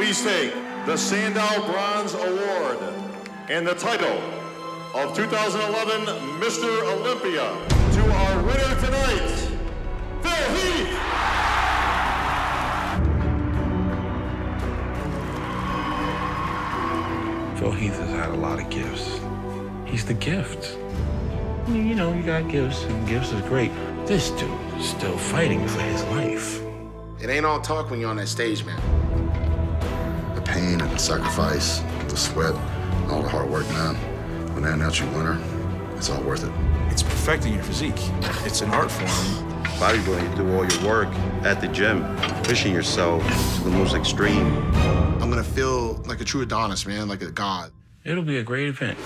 please take the Sandow Bronze Award and the title of 2011 Mr. Olympia to our winner tonight, Phil Heath. Phil Heath has had a lot of gifts. He's the gift. I mean, you know, you got gifts, and gifts is great. This dude is still fighting for his life. It ain't all talk when you're on that stage, man. The pain and the sacrifice, the sweat, and all the hard work, man. When they're not your winner, it's all worth it. It's perfecting your physique. It's an art form. Bodybuilding, you do all your work at the gym, pushing yourself to the most extreme. I'm gonna feel like a true Adonis, man, like a god. It'll be a great event.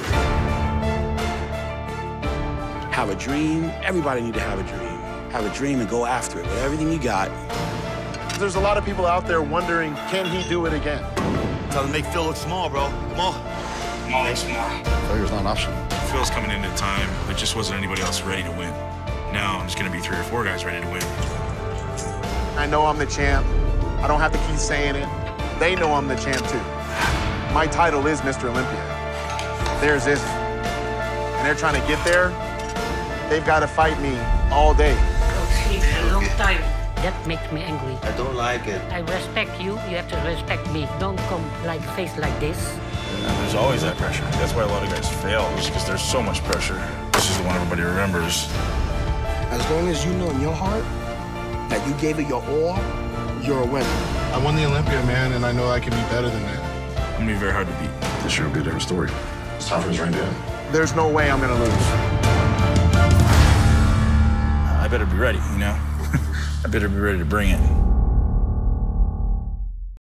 Have a dream. Everybody need to have a dream. Have a dream and go after it with everything you got. There's a lot of people out there wondering, can he do it again? Tell them make Phil look small, bro. Come on. Come on, look small. Failure's not an option. Phil's coming into time, but just wasn't anybody else ready to win. Now I'm just gonna be three or four guys ready to win. I know I'm the champ. I don't have to keep saying it. They know I'm the champ too. My title is Mr. Olympia. Theirs isn't. And they're trying to get there. They've got to fight me all day. Go sleep a long time. That makes me angry. I don't like it. I respect you. You have to respect me. Don't come like face like this. There's always that pressure. That's why a lot of guys fail, just because there's so much pressure. This is the one everybody remembers. As long as you know in your heart that you gave it your all, you're a winner. I won the Olympia, man, and I know I can be better than that. I'm gonna be very hard to beat. This year will be a different story. It's time for his ring to end. There's no way I'm going to lose. I better be ready, you know? I better be ready to bring it.